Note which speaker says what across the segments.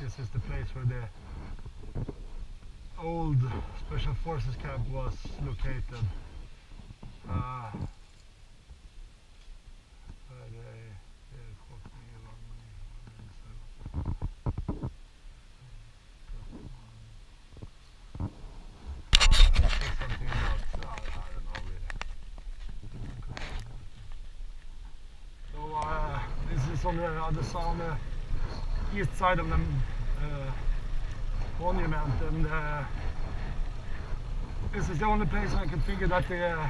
Speaker 1: this is the place where the old Special Forces camp was located. Uh, uh, uh, on the other side, the east side of the uh, monument, and uh, this is the only place I can figure that the uh,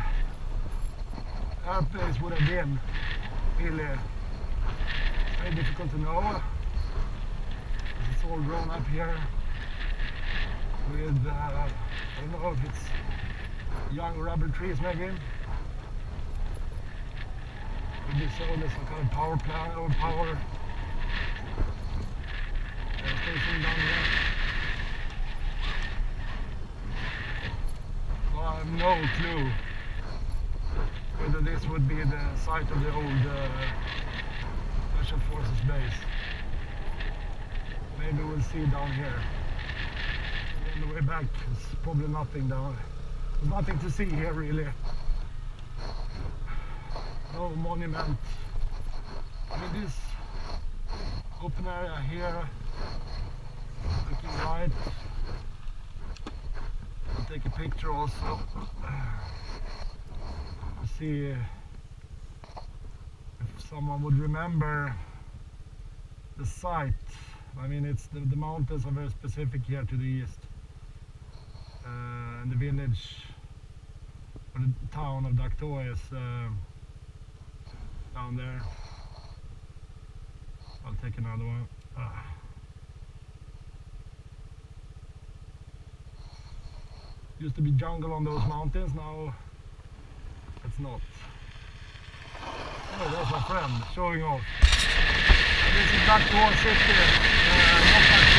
Speaker 1: airplanes would have been. Really, very difficult to know. It's all grown up here with uh, I don't know if it's young rubber trees maybe. Be shown as some kind of power plant or power down here. So I have no clue whether this would be the site of the old uh, Special Forces base. Maybe we'll see down here. On the way back, there's probably nothing down. There's nothing to see here really. No monument. I mean this open area here, looking right. I'll take a picture also. See if someone would remember the site. I mean, it's the, the mountains are very specific here to the east. Uh, and the village or the town of Dak To is uh, down there. I'll take another one. Ah. Used to be jungle on those mountains, now it's not. Oh, there's my friend showing off. This is Dak To city, uh,